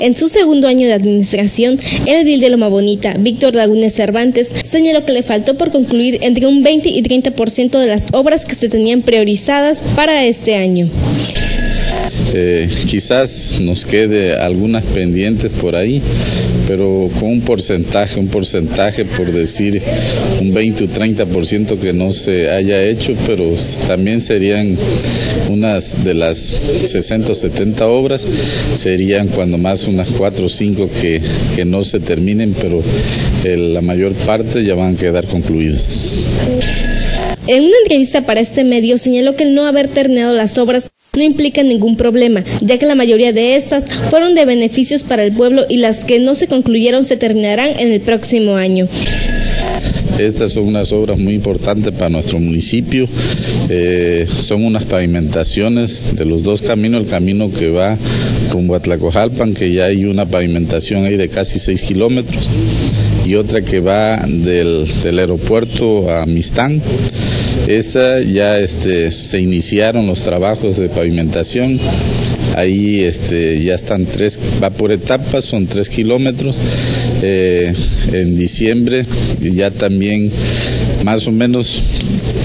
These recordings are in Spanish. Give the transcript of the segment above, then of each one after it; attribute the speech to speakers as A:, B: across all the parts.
A: En su segundo año de administración, el edil de Loma Bonita, Víctor Lagunes Cervantes, señaló que le faltó por concluir entre un 20 y 30% de las obras que se tenían priorizadas para este año.
B: Eh, quizás nos quede algunas pendientes por ahí, pero con un porcentaje, un porcentaje por decir un 20 o 30% que no se haya hecho, pero también serían unas de las 60 o 70 obras, serían cuando más unas 4 o 5 que, que no se terminen, pero eh, la mayor parte ya van a quedar concluidas.
A: En una entrevista para este medio señaló que el no haber terminado las obras no implica ningún problema, ya que la mayoría de estas fueron de beneficios para el pueblo y las que no se concluyeron se terminarán en el próximo año.
B: Estas son unas obras muy importantes para nuestro municipio. Eh, son unas pavimentaciones de los dos caminos, el camino que va rumbo a Tlacojalpan, que ya hay una pavimentación ahí de casi 6 kilómetros, y otra que va del, del aeropuerto a Mistán. Esta ya este, se iniciaron los trabajos de pavimentación. Ahí este, ya están tres, va por etapas, son tres kilómetros. Eh, en diciembre ya también más o menos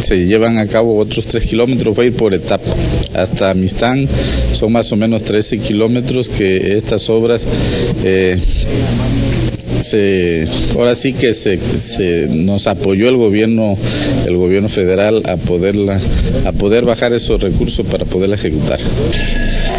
B: se llevan a cabo otros tres kilómetros, va a ir por etapa. Hasta Mistán son más o menos 13 kilómetros que estas obras eh, se, ahora sí que se, se, nos apoyó el gobierno, el gobierno federal a poderla, a poder bajar esos recursos para poderla ejecutar.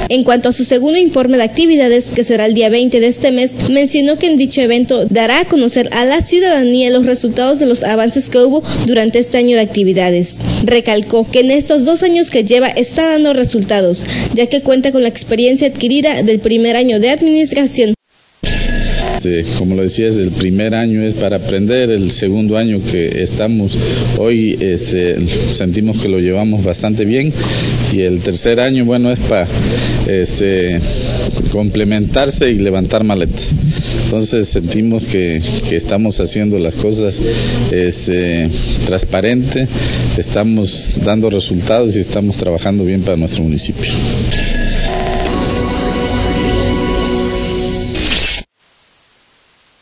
A: En cuanto a su segundo informe de actividades, que será el día 20 de este mes, mencionó que en dicho evento dará a conocer a la ciudadanía los resultados de los avances que hubo durante este año de actividades. Recalcó que en estos dos años que lleva está dando resultados, ya que cuenta con la experiencia adquirida del primer año de administración
B: como lo decía, el primer año es para aprender, el segundo año que estamos hoy este, sentimos que lo llevamos bastante bien y el tercer año, bueno, es para este, complementarse y levantar maletas. Entonces sentimos que, que estamos haciendo las cosas este, transparente, estamos dando resultados y estamos trabajando bien para nuestro municipio.